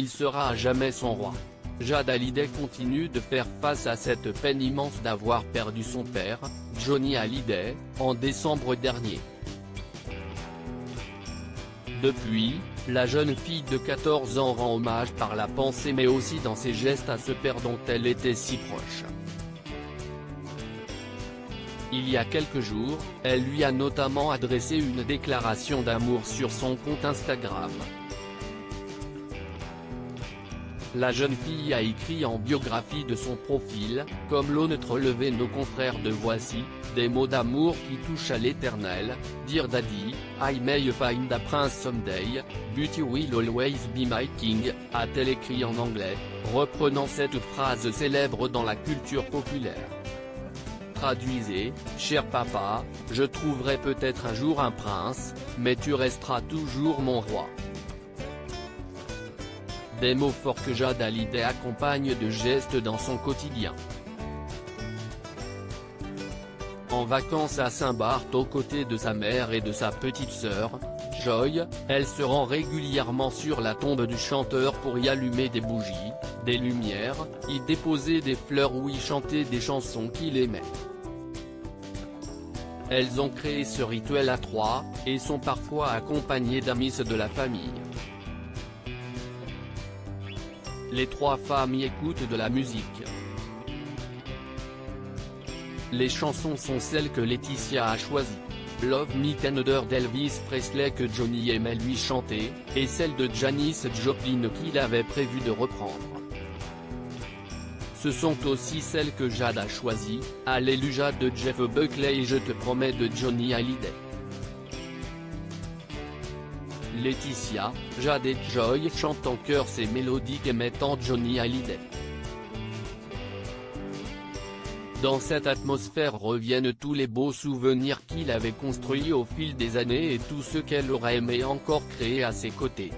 il sera à jamais son roi. Jade Hallyday continue de faire face à cette peine immense d'avoir perdu son père, Johnny Hallyday, en décembre dernier. Depuis, la jeune fille de 14 ans rend hommage par la pensée mais aussi dans ses gestes à ce père dont elle était si proche. Il y a quelques jours, elle lui a notamment adressé une déclaration d'amour sur son compte Instagram. La jeune fille a écrit en biographie de son profil, comme l'ont relevé nos confrères de Voici, des mots d'amour qui touchent à l'éternel, Dear Daddy, I may find a prince someday, Beauty will always be my king, a-t-elle écrit en anglais, reprenant cette phrase célèbre dans la culture populaire. Traduisez, cher papa, je trouverai peut-être un jour un prince, mais tu resteras toujours mon roi. Des mots forts que Jade accompagne de gestes dans son quotidien. En vacances à Saint-Barth aux côtés de sa mère et de sa petite sœur, Joy, elle se rend régulièrement sur la tombe du chanteur pour y allumer des bougies, des lumières, y déposer des fleurs ou y chanter des chansons qu'il aimait. Elles ont créé ce rituel à trois, et sont parfois accompagnées d'amis de la famille. Les trois femmes y écoutent de la musique. Les chansons sont celles que Laetitia a choisies. Love Me Tender d'Elvis Presley que Johnny aimait lui chanter, et celle de Janis Joplin qu'il avait prévu de reprendre. Ce sont aussi celles que Jade a choisies, Alléluia de Jeff Buckley et Je te promets de Johnny Hallyday. Laetitia, Jade et Joy chantent en chœur ces mélodies qu'émettant Johnny Hallyday. Dans cette atmosphère reviennent tous les beaux souvenirs qu'il avait construits au fil des années et tout ce qu'elle aurait aimé encore créer à ses côtés.